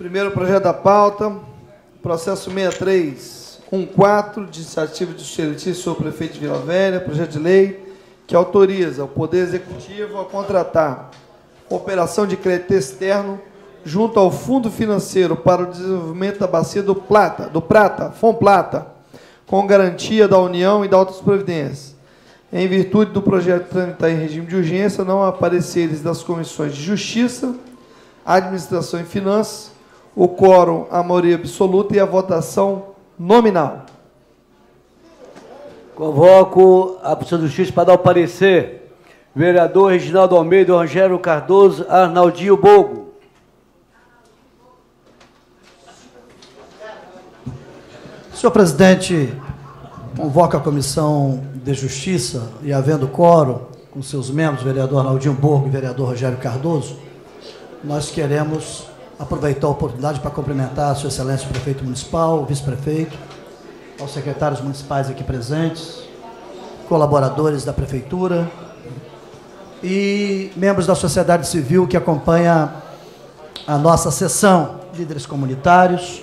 Primeiro projeto da pauta, processo 6314, de iniciativa de sobre o prefeito de Vila Velha, projeto de lei que autoriza o Poder Executivo a contratar operação de crédito externo junto ao Fundo Financeiro para o Desenvolvimento da Bacia do Plata, do Prata, Plata, com garantia da União e da outras providências. Em virtude do projeto tramitar em regime de urgência, não apareceres das comissões de Justiça, Administração e Finanças, o quórum, a maioria absoluta e a votação nominal. Convoco a Comissão de Justiça para dar o parecer. Vereador Reginaldo Almeida, Rogério Cardoso, Arnaldinho Bogo. Senhor presidente, convoca a Comissão de Justiça e, havendo quórum, com seus membros, vereador Arnaldinho Borgo e vereador Rogério Cardoso, nós queremos aproveitar a oportunidade para cumprimentar a Sua Excelência o Prefeito Municipal, o Vice-Prefeito, aos secretários municipais aqui presentes, colaboradores da Prefeitura e membros da sociedade civil que acompanha a nossa sessão, líderes comunitários.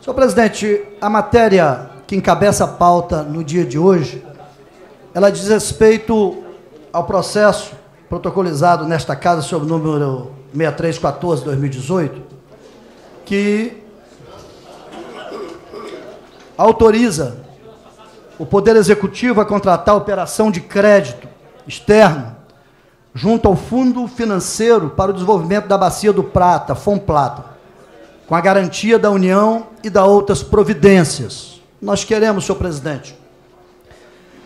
Senhor presidente, a matéria que encabeça a pauta no dia de hoje, ela diz respeito ao processo protocolizado nesta casa sob o número 6314-2018, que autoriza o Poder Executivo a contratar operação de crédito externo junto ao Fundo Financeiro para o Desenvolvimento da Bacia do Prata, FONPLATA, com a garantia da União e da outras providências. Nós queremos, senhor presidente,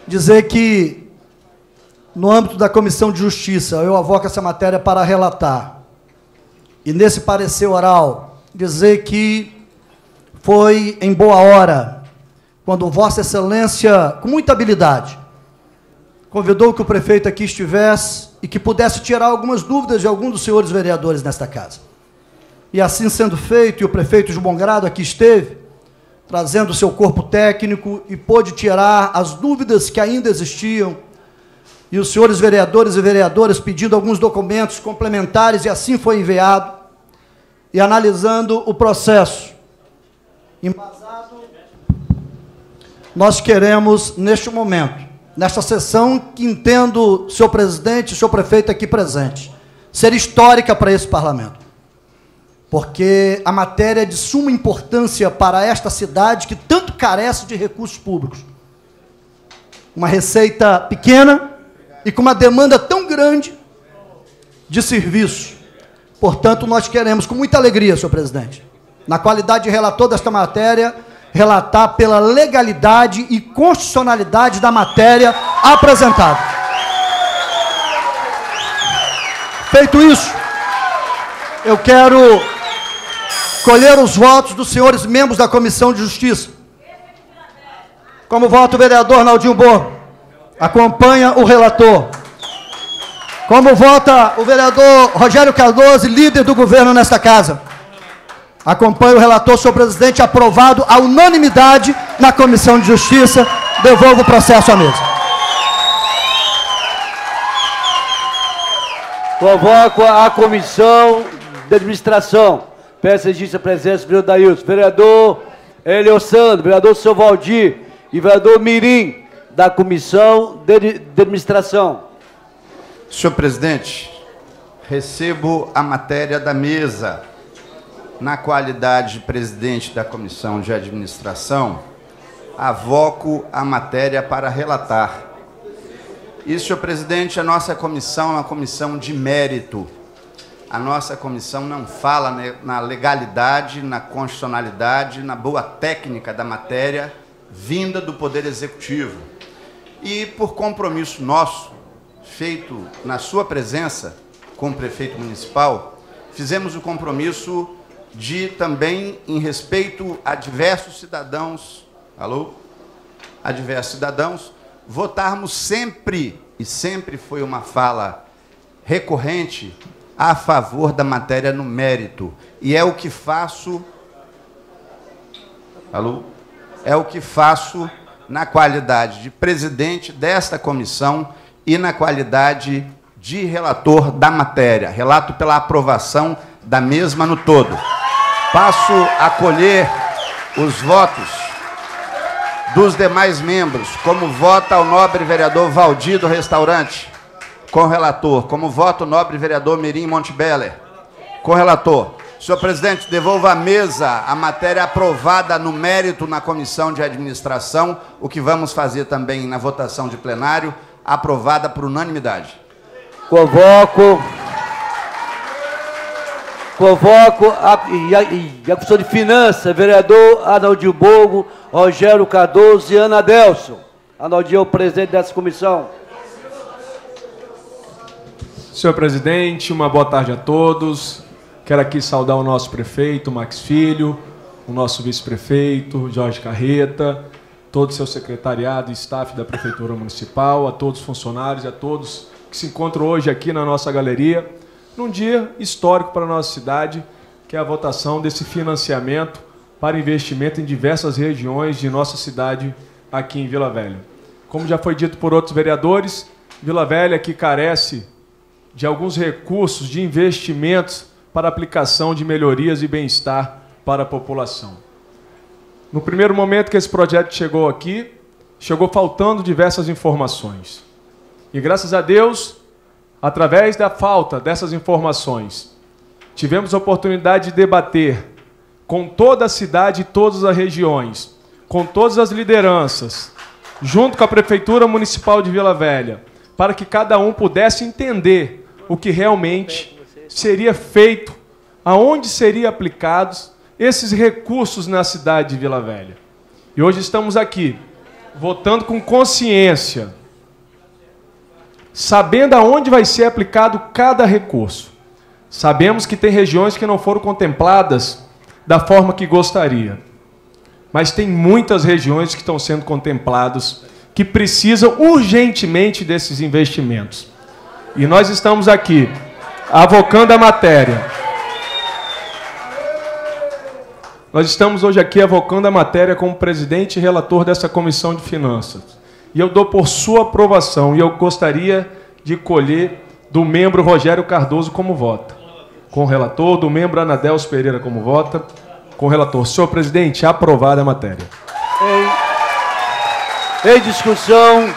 dizer que, no âmbito da Comissão de Justiça, eu avoco essa matéria para relatar, e nesse parecer oral, dizer que foi em boa hora quando Vossa Excelência, com muita habilidade, convidou que o prefeito aqui estivesse e que pudesse tirar algumas dúvidas de algum dos senhores vereadores nesta casa. E assim sendo feito, e o prefeito de Bom Grado aqui esteve, trazendo o seu corpo técnico e pôde tirar as dúvidas que ainda existiam, e os senhores vereadores e vereadoras pedindo alguns documentos complementares, e assim foi enviado, e analisando o processo, nós queremos, neste momento, nesta sessão, que entendo, senhor presidente, senhor prefeito aqui presente, ser histórica para esse parlamento. Porque a matéria é de suma importância para esta cidade que tanto carece de recursos públicos. Uma receita pequena e com uma demanda tão grande de serviço. Portanto, nós queremos, com muita alegria, senhor presidente, na qualidade de relator desta matéria, relatar pela legalidade e constitucionalidade da matéria apresentada. Feito isso, eu quero colher os votos dos senhores membros da Comissão de Justiça. Como voto o vereador Naldinho Borro, acompanha o relator. Como vota o vereador Rogério Cardoso, líder do governo nesta casa. Acompanho o relator, senhor presidente, aprovado a unanimidade na Comissão de Justiça. Devolvo o processo à mesa. Convoco a Comissão de Administração. Peço a presença do vereador Daílson, vereador Elio vereador Seu Valdir e vereador Mirim, da Comissão de Administração. Senhor presidente, recebo a matéria da mesa na qualidade de presidente da Comissão de Administração, avoco a matéria para relatar. Isso, senhor presidente, a nossa comissão é uma comissão de mérito. A nossa comissão não fala na legalidade, na constitucionalidade, na boa técnica da matéria vinda do Poder Executivo. E por compromisso nosso, feito na sua presença com o prefeito municipal, fizemos o compromisso de também em respeito a diversos cidadãos, alô? A diversos cidadãos, votarmos sempre, e sempre foi uma fala recorrente, a favor da matéria no mérito. E é o que faço. Alô? É o que faço na qualidade de presidente desta comissão e na qualidade de relator da matéria. Relato pela aprovação da mesma no todo. Passo a colher os votos dos demais membros, como vota o nobre vereador Valdir do Restaurante, com relator, como vota o nobre vereador Mirim Montebeller, com relator. Senhor presidente, devolva à mesa a matéria aprovada no mérito na comissão de administração, o que vamos fazer também na votação de plenário, aprovada por unanimidade. Convoco. Convoco a, e, a, e a Comissão de Finanças, vereador Arnaldinho Bogo, Rogério Cardoso e Ana Delson. Arnaldinho é o presidente dessa comissão. Senhor presidente, uma boa tarde a todos. Quero aqui saudar o nosso prefeito, Max Filho, o nosso vice-prefeito, Jorge Carreta, todo o seu secretariado e staff da Prefeitura Municipal, a todos os funcionários e a todos que se encontram hoje aqui na nossa galeria, num dia histórico para a nossa cidade, que é a votação desse financiamento para investimento em diversas regiões de nossa cidade aqui em Vila Velha. Como já foi dito por outros vereadores, Vila Velha que carece de alguns recursos de investimentos para aplicação de melhorias e bem-estar para a população. No primeiro momento que esse projeto chegou aqui, chegou faltando diversas informações. E graças a Deus, através da falta dessas informações, tivemos a oportunidade de debater com toda a cidade e todas as regiões, com todas as lideranças, junto com a Prefeitura Municipal de Vila Velha, para que cada um pudesse entender o que realmente seria feito, aonde seriam aplicados esses recursos na cidade de Vila Velha. E hoje estamos aqui, votando com consciência, sabendo aonde vai ser aplicado cada recurso. Sabemos que tem regiões que não foram contempladas da forma que gostaria. Mas tem muitas regiões que estão sendo contempladas que precisam urgentemente desses investimentos. E nós estamos aqui avocando a matéria. Nós estamos hoje aqui avocando a matéria como presidente e relator dessa comissão de finanças. E eu dou por sua aprovação e eu gostaria de colher do membro Rogério Cardoso como vota. Com o relator, do membro Anadeus Pereira como vota. Com o relator. Senhor presidente, aprovada a matéria. Em, em discussão,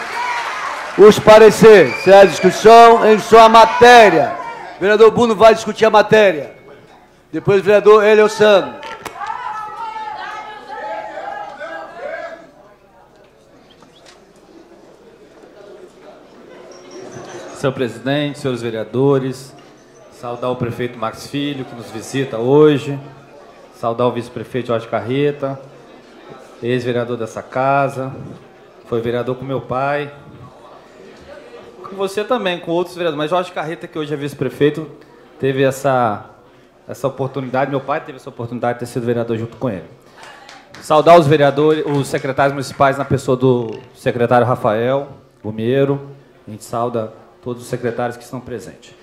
os pareceres. Se a discussão em sua matéria. O vereador Bruno vai discutir a matéria. Depois o vereador Helio Senhor presidente, senhores vereadores, saudar o prefeito Max Filho, que nos visita hoje, saudar o vice-prefeito Jorge Carreta, ex-vereador dessa casa, foi vereador com meu pai, com você também, com outros vereadores, mas Jorge Carreta, que hoje é vice-prefeito, teve essa, essa oportunidade, meu pai teve essa oportunidade de ter sido vereador junto com ele. Saudar os vereadores, os secretários municipais na pessoa do secretário Rafael Gumiero, a gente sauda todos os secretários que estão presentes.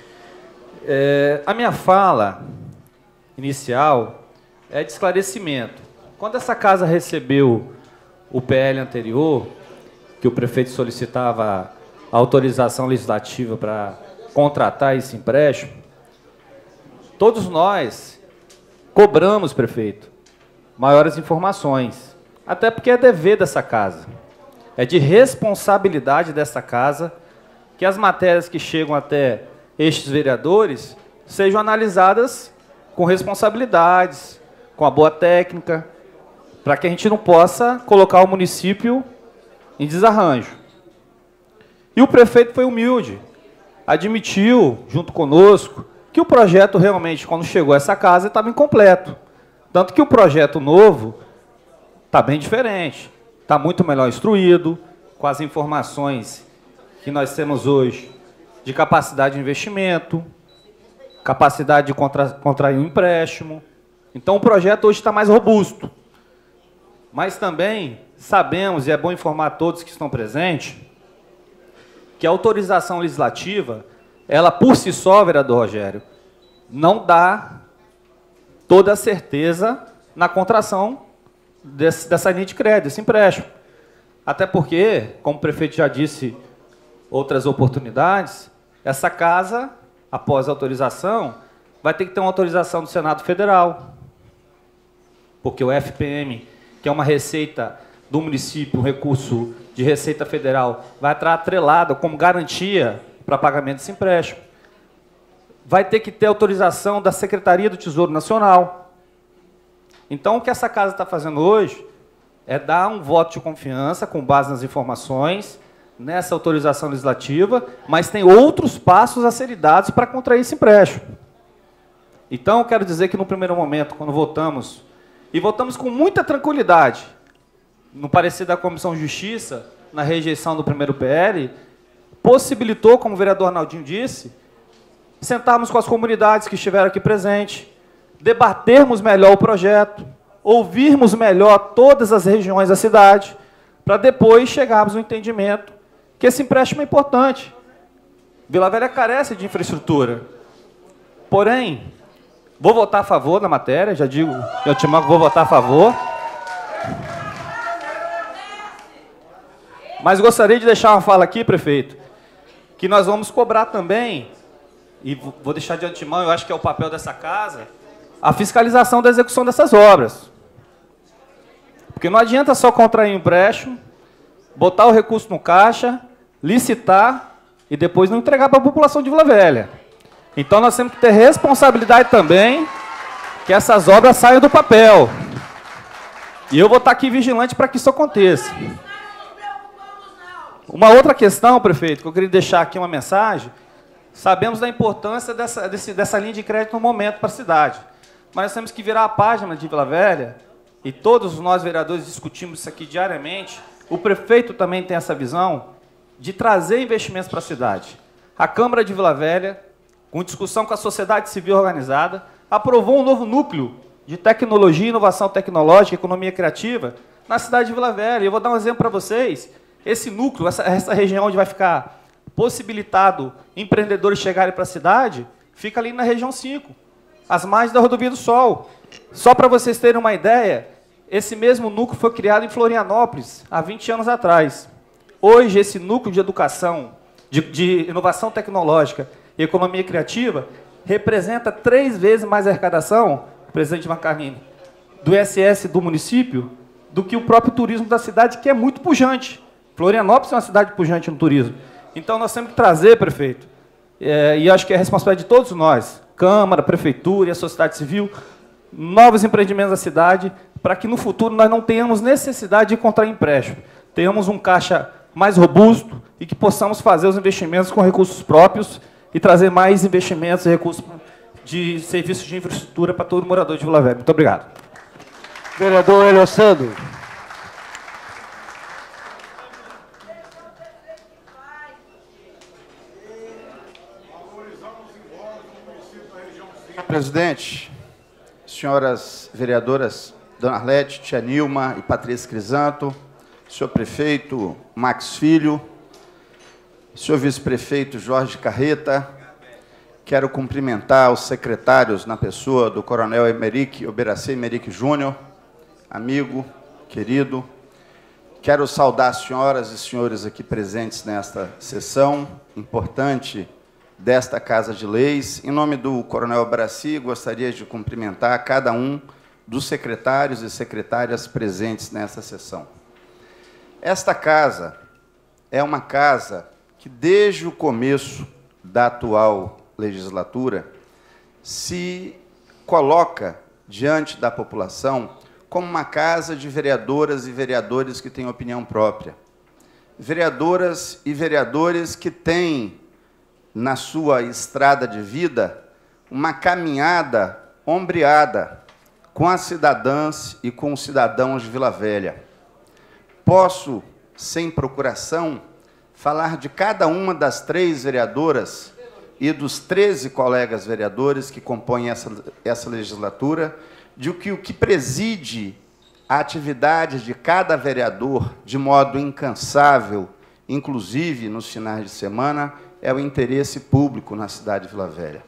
É, a minha fala inicial é de esclarecimento. Quando essa casa recebeu o PL anterior, que o prefeito solicitava autorização legislativa para contratar esse empréstimo, todos nós cobramos, prefeito, maiores informações. Até porque é dever dessa casa. É de responsabilidade dessa casa que as matérias que chegam até estes vereadores sejam analisadas com responsabilidades, com a boa técnica, para que a gente não possa colocar o município em desarranjo. E o prefeito foi humilde, admitiu, junto conosco, que o projeto realmente, quando chegou a essa casa, estava incompleto. Tanto que o projeto novo está bem diferente, está muito melhor instruído, com as informações que nós temos hoje de capacidade de investimento, capacidade de contra, contrair um empréstimo. Então o projeto hoje está mais robusto. Mas também sabemos, e é bom informar a todos que estão presentes, que a autorização legislativa, ela por si só, vereador Rogério, não dá toda a certeza na contração desse, dessa linha de crédito, desse empréstimo. Até porque, como o prefeito já disse outras oportunidades, essa casa, após autorização, vai ter que ter uma autorização do Senado Federal. porque o FPM, que é uma receita do município, um recurso de receita federal, vai estar atrelado como garantia para pagamento desse empréstimo. Vai ter que ter autorização da Secretaria do Tesouro Nacional. Então, o que essa casa está fazendo hoje é dar um voto de confiança com base nas informações, nessa autorização legislativa, mas tem outros passos a serem dados para contrair esse empréstimo. Então, quero dizer que no primeiro momento, quando votamos, e votamos com muita tranquilidade, no parecer da Comissão de Justiça, na rejeição do primeiro PL, possibilitou, como o vereador Arnaldinho disse, sentarmos com as comunidades que estiveram aqui presentes, debatermos melhor o projeto, ouvirmos melhor todas as regiões da cidade, para depois chegarmos no entendimento que esse empréstimo é importante. Vila Velha carece de infraestrutura. Porém, vou votar a favor da matéria, já digo, eu te marco, vou votar a favor. Mas gostaria de deixar uma fala aqui, prefeito, que nós vamos cobrar também, e vou deixar de antemão, eu acho que é o papel dessa casa, a fiscalização da execução dessas obras. Porque não adianta só contrair um empréstimo, botar o recurso no caixa licitar e depois não entregar para a população de Vila Velha. Então nós temos que ter responsabilidade também que essas obras saiam do papel. E eu vou estar aqui vigilante para que isso aconteça. Uma outra questão, prefeito, que eu queria deixar aqui uma mensagem. Sabemos da importância dessa, desse, dessa linha de crédito no momento para a cidade. Mas nós temos que virar a página de Vila Velha, e todos nós vereadores discutimos isso aqui diariamente. O prefeito também tem essa visão de trazer investimentos para a cidade. A Câmara de Vila Velha, com discussão com a sociedade civil organizada, aprovou um novo núcleo de tecnologia, inovação tecnológica, economia criativa na cidade de Vila Velha. Eu vou dar um exemplo para vocês. Esse núcleo, essa, essa região onde vai ficar possibilitado empreendedores chegarem para a cidade, fica ali na região 5, às margens da Rodovia do Sol. Só para vocês terem uma ideia, esse mesmo núcleo foi criado em Florianópolis, há 20 anos atrás. Hoje, esse núcleo de educação, de, de inovação tecnológica e economia criativa, representa três vezes mais arrecadação, presidente Macarnini, do ISS do município, do que o próprio turismo da cidade, que é muito pujante. Florianópolis é uma cidade pujante no turismo. Então, nós temos que trazer, prefeito, é, e acho que é responsabilidade de todos nós, Câmara, Prefeitura e a sociedade civil, novos empreendimentos da cidade, para que no futuro nós não tenhamos necessidade de contrair empréstimo. Tenhamos um caixa mais robusto e que possamos fazer os investimentos com recursos próprios e trazer mais investimentos e recursos de serviços de infraestrutura para todo morador de Vila Velha. Muito obrigado. Vereador Helio Sando. Presidente, senhoras vereadoras, Dona Arlete, Tia Nilma e Patrícia Crisanto, senhor prefeito Max Filho, senhor vice-prefeito Jorge Carreta, quero cumprimentar os secretários na pessoa do coronel Emerick, Oberacê Emerick Júnior, amigo, querido. Quero saudar as senhoras e senhores aqui presentes nesta sessão importante desta Casa de Leis. Em nome do Coronel Abraci, gostaria de cumprimentar cada um dos secretários e secretárias presentes nesta sessão. Esta casa é uma casa que, desde o começo da atual legislatura, se coloca diante da população como uma casa de vereadoras e vereadores que têm opinião própria. Vereadoras e vereadores que têm, na sua estrada de vida, uma caminhada ombreada com as cidadãs e com os cidadãos de Vila Velha posso, sem procuração, falar de cada uma das três vereadoras e dos 13 colegas vereadores que compõem essa, essa legislatura, de que o que preside a atividade de cada vereador de modo incansável, inclusive nos finais de semana, é o interesse público na cidade de Vila Velha.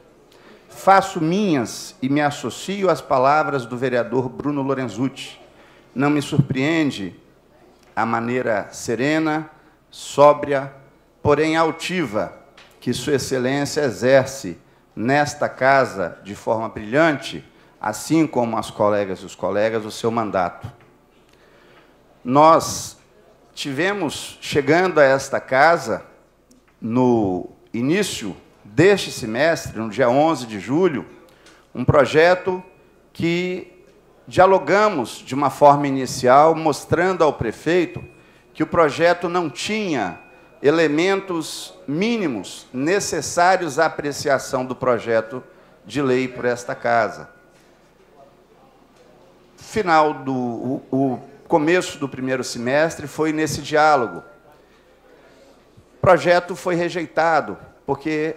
Faço minhas e me associo às palavras do vereador Bruno Lorenzucci. Não me surpreende a maneira serena, sóbria, porém altiva, que Sua Excelência exerce nesta casa de forma brilhante, assim como as colegas e os colegas, o seu mandato. Nós tivemos, chegando a esta casa, no início deste semestre, no dia 11 de julho, um projeto que dialogamos de uma forma inicial, mostrando ao prefeito que o projeto não tinha elementos mínimos necessários à apreciação do projeto de lei por esta casa. Final do o, o começo do primeiro semestre foi nesse diálogo. O projeto foi rejeitado porque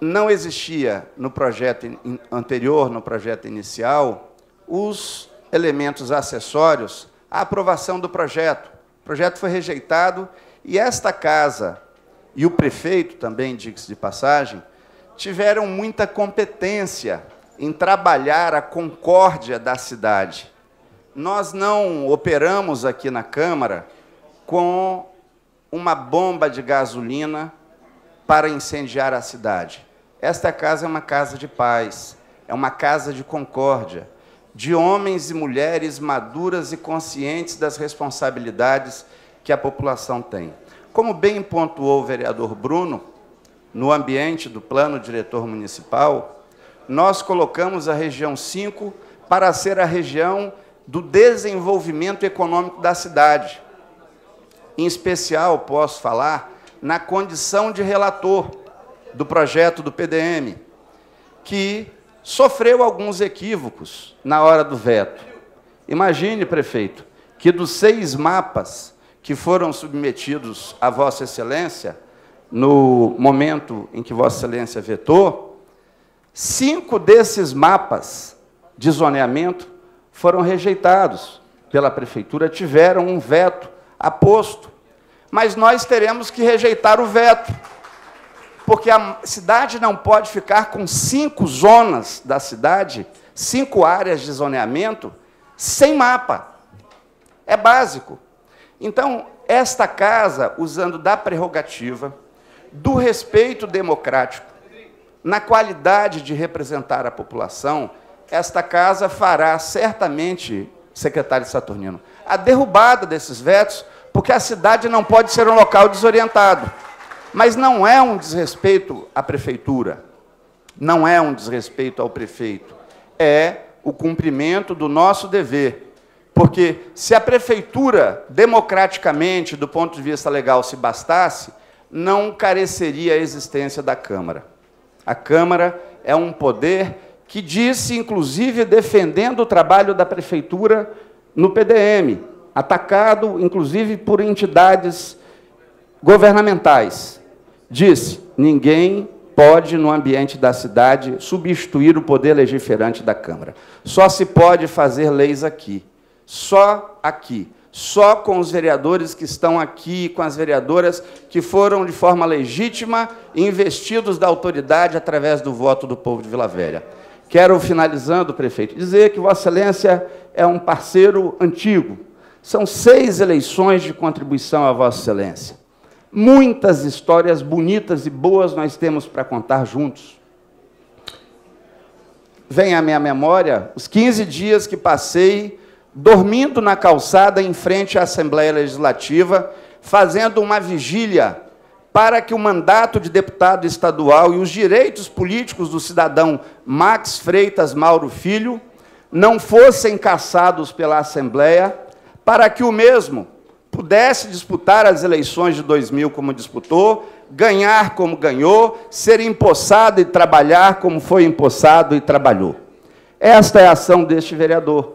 não existia no projeto anterior, no projeto inicial, os elementos acessórios à aprovação do projeto. O projeto foi rejeitado e esta casa e o prefeito também, diga-se de passagem, tiveram muita competência em trabalhar a concórdia da cidade. Nós não operamos aqui na Câmara com uma bomba de gasolina para incendiar a cidade. Esta casa é uma casa de paz, é uma casa de concórdia, de homens e mulheres maduras e conscientes das responsabilidades que a população tem. Como bem pontuou o vereador Bruno, no ambiente do plano diretor municipal, nós colocamos a região 5 para ser a região do desenvolvimento econômico da cidade. Em especial, posso falar na condição de relator do projeto do PDM, que sofreu alguns equívocos na hora do veto. Imagine, prefeito, que dos seis mapas que foram submetidos a Vossa Excelência, no momento em que Vossa Excelência vetou, cinco desses mapas de zoneamento foram rejeitados pela Prefeitura, tiveram um veto aposto. Mas nós teremos que rejeitar o veto, porque a cidade não pode ficar com cinco zonas da cidade, cinco áreas de zoneamento, sem mapa. É básico. Então, esta casa, usando da prerrogativa, do respeito democrático, na qualidade de representar a população, esta casa fará certamente, secretário Saturnino, a derrubada desses vetos, porque a cidade não pode ser um local desorientado. Mas não é um desrespeito à prefeitura, não é um desrespeito ao prefeito, é o cumprimento do nosso dever. Porque se a prefeitura, democraticamente, do ponto de vista legal, se bastasse, não careceria a existência da Câmara. A Câmara é um poder que disse, inclusive, defendendo o trabalho da prefeitura no PDM, atacado, inclusive, por entidades governamentais. Disse: ninguém pode, no ambiente da cidade, substituir o poder legiferante da Câmara. Só se pode fazer leis aqui. Só aqui só com os vereadores que estão aqui, com as vereadoras que foram de forma legítima investidos da autoridade através do voto do povo de Vila Velha. Quero, finalizando, prefeito, dizer que Vossa Excelência é um parceiro antigo. São seis eleições de contribuição a Vossa Excelência. Muitas histórias bonitas e boas nós temos para contar juntos. Vem à minha memória os 15 dias que passei dormindo na calçada em frente à Assembleia Legislativa, fazendo uma vigília para que o mandato de deputado estadual e os direitos políticos do cidadão Max Freitas Mauro Filho não fossem caçados pela Assembleia, para que o mesmo pudesse disputar as eleições de 2000 como disputou, ganhar como ganhou, ser empossado e trabalhar como foi empossado e trabalhou. Esta é a ação deste vereador.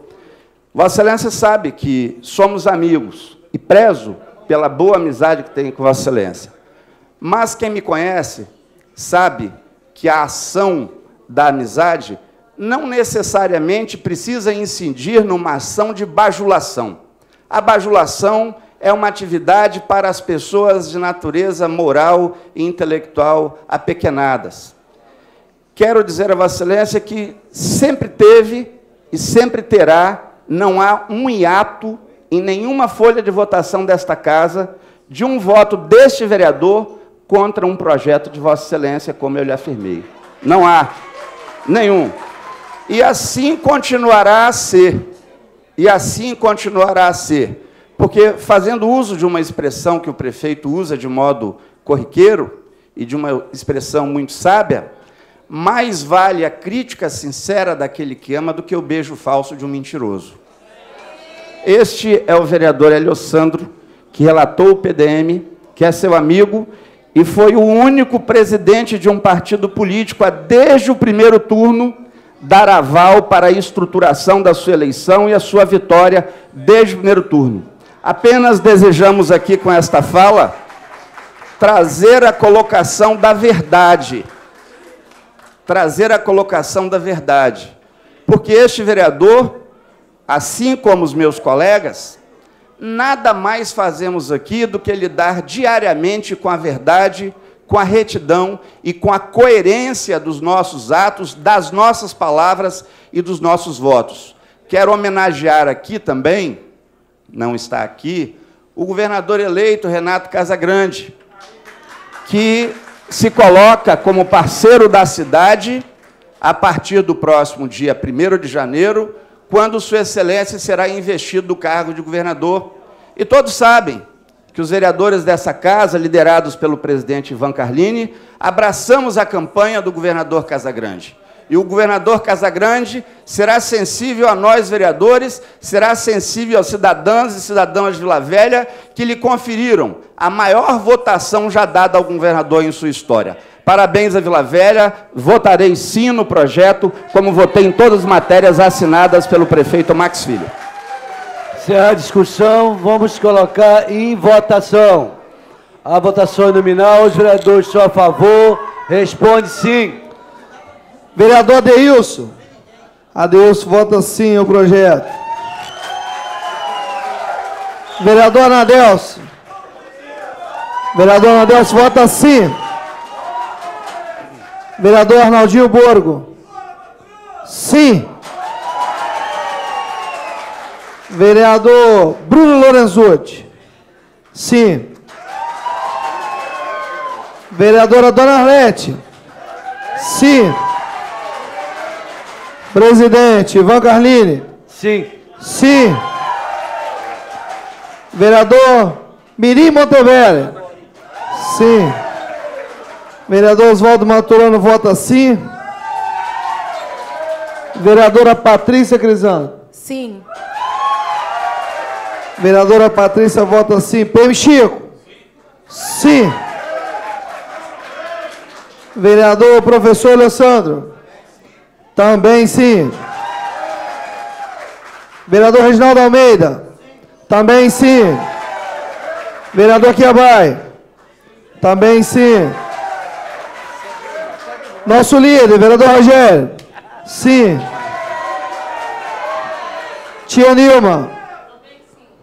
Vossa Excelência sabe que somos amigos e prezo pela boa amizade que tenho com Vossa Excelência. Mas quem me conhece sabe que a ação da amizade não necessariamente precisa incidir numa ação de bajulação. A bajulação é uma atividade para as pessoas de natureza moral e intelectual apequenadas. Quero dizer a Vossa Excelência que sempre teve e sempre terá não há um hiato em nenhuma folha de votação desta casa de um voto deste vereador contra um projeto de Vossa Excelência, como eu lhe afirmei. Não há nenhum. E assim continuará a ser. E assim continuará a ser. Porque, fazendo uso de uma expressão que o prefeito usa de modo corriqueiro e de uma expressão muito sábia, mais vale a crítica sincera daquele que ama do que o beijo falso de um mentiroso. Este é o vereador Eliosandro, que relatou o PDM, que é seu amigo e foi o único presidente de um partido político a, desde o primeiro turno, dar aval para a estruturação da sua eleição e a sua vitória desde o primeiro turno. Apenas desejamos aqui com esta fala trazer a colocação da verdade. Trazer a colocação da verdade. Porque este vereador, assim como os meus colegas, nada mais fazemos aqui do que lidar diariamente com a verdade, com a retidão e com a coerência dos nossos atos, das nossas palavras e dos nossos votos. Quero homenagear aqui também, não está aqui, o governador eleito Renato Casagrande, que se coloca como parceiro da cidade a partir do próximo dia 1 de janeiro, quando Sua Excelência será investido do cargo de governador. E todos sabem que os vereadores dessa casa, liderados pelo presidente Ivan Carlini, abraçamos a campanha do governador Casagrande. E o governador Casagrande será sensível a nós, vereadores, será sensível aos cidadãos e cidadãs de Vila Velha que lhe conferiram a maior votação já dada ao governador em sua história. Parabéns a Vila Velha, votarei sim no projeto, como votei em todas as matérias assinadas pelo prefeito Max Filho. Encerrar a discussão, vamos colocar em votação. A votação é nominal, os vereadores são a favor, responde sim. Vereador Adeilson. Adeilson vota sim o projeto. Vereador Anadelso. Vereador Anadelso vota sim. Vereador Arnaldinho Borgo. Sim. Vereador Bruno Lorenzotti. Sim. Vereadora Dona Arlete. Sim. Presidente Ivan Carlini. Sim. Sim. Vereador Mirim Monteverde. Sim. Vereador Oswaldo Maturano vota sim. Vereadora Patrícia Crisano. Sim. Vereadora Patrícia vota sim. PM Chico. Sim. Vereador Professor Alessandro. Também sim. Vereador Reginaldo Almeida. Também sim. Vereador Quiabai. Também sim. Nosso líder, vereador Rogério. Sim. Tia Nilma.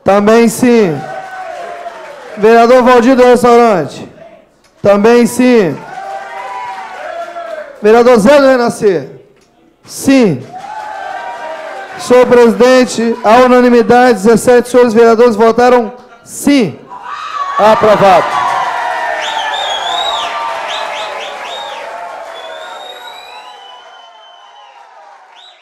Também sim. Vereador Valdir do Restaurante. Também sim. Vereador Zé do Renascer. Sim. Senhor presidente, a unanimidade, 17 senhores vereadores votaram sim. Aprovado.